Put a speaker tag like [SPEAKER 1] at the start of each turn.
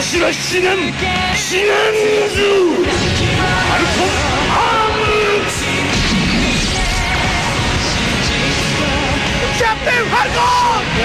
[SPEAKER 1] 私は死なん。死なんぞ。アルコンアームキャプテンファルコン。